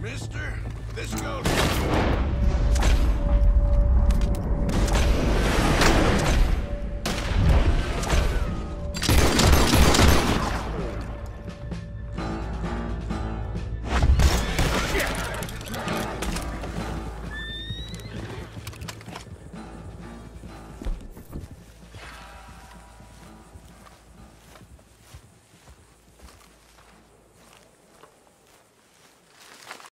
mister. This goes...